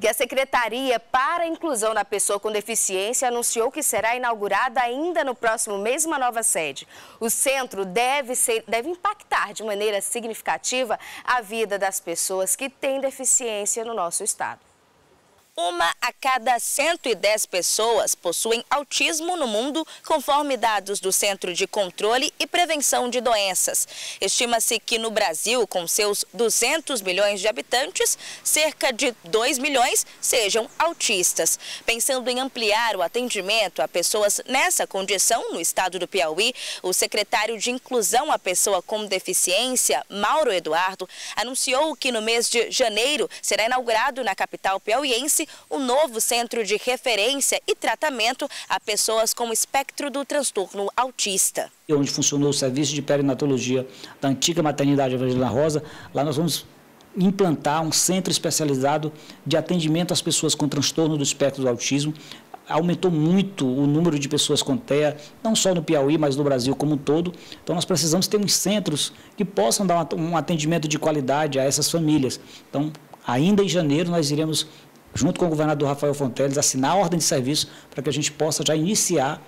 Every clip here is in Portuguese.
que a Secretaria para a Inclusão da Pessoa com Deficiência anunciou que será inaugurada ainda no próximo mês uma nova sede. O centro deve, ser, deve impactar de maneira significativa a vida das pessoas que têm deficiência no nosso estado. Uma a cada 110 pessoas possuem autismo no mundo, conforme dados do Centro de Controle e Prevenção de Doenças. Estima-se que no Brasil, com seus 200 milhões de habitantes, cerca de 2 milhões sejam autistas. Pensando em ampliar o atendimento a pessoas nessa condição no estado do Piauí, o secretário de Inclusão à Pessoa com Deficiência, Mauro Eduardo, anunciou que no mês de janeiro será inaugurado na capital piauiense o novo centro de referência e tratamento a pessoas com espectro do transtorno autista. Onde funcionou o serviço de perinatologia da antiga maternidade Evangelina Rosa, lá nós vamos implantar um centro especializado de atendimento às pessoas com transtorno do espectro do autismo. Aumentou muito o número de pessoas com TEA, não só no Piauí, mas no Brasil como um todo. Então, nós precisamos ter uns centros que possam dar um atendimento de qualidade a essas famílias. Então, ainda em janeiro, nós iremos junto com o governador Rafael Fonteles, assinar a ordem de serviço para que a gente possa já iniciar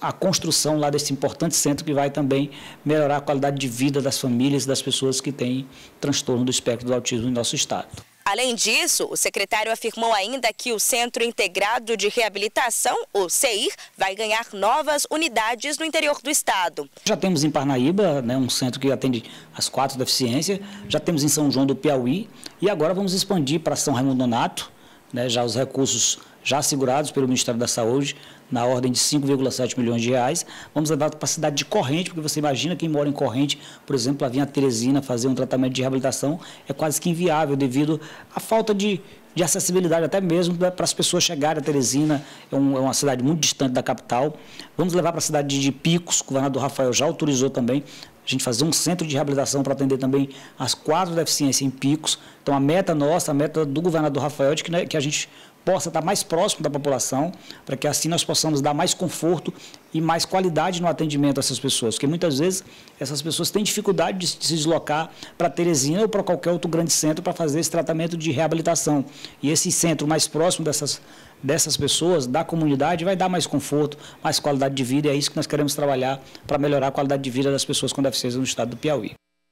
a construção lá desse importante centro que vai também melhorar a qualidade de vida das famílias e das pessoas que têm transtorno do espectro do autismo em nosso estado. Além disso, o secretário afirmou ainda que o Centro Integrado de Reabilitação, o CEIR, vai ganhar novas unidades no interior do estado. Já temos em Parnaíba né, um centro que atende as quatro deficiências, já temos em São João do Piauí e agora vamos expandir para São Raimundo Nonato, né, já os recursos já assegurados pelo Ministério da Saúde, na ordem de 5,7 milhões de reais. Vamos levar para a cidade de Corrente, porque você imagina quem mora em Corrente, por exemplo, a Vinha Teresina fazer um tratamento de reabilitação é quase que inviável devido à falta de, de acessibilidade até mesmo para as pessoas chegarem a Teresina, é, um, é, uma cidade muito distante da capital. Vamos levar para a cidade de Picos, o governador Rafael já autorizou também a gente fazer um centro de reabilitação para atender também as quatro deficiências em Picos. Então a meta nossa, a meta do governador Rafael é de que, né, que a gente possa estar mais próximo da população, para que assim nós possamos dar mais conforto e mais qualidade no atendimento a essas pessoas, porque muitas vezes essas pessoas têm dificuldade de se deslocar para Teresina ou para qualquer outro grande centro para fazer esse tratamento de reabilitação. E esse centro mais próximo dessas, dessas pessoas, da comunidade, vai dar mais conforto, mais qualidade de vida, e é isso que nós queremos trabalhar para melhorar a qualidade de vida das pessoas com deficiência no estado do Piauí.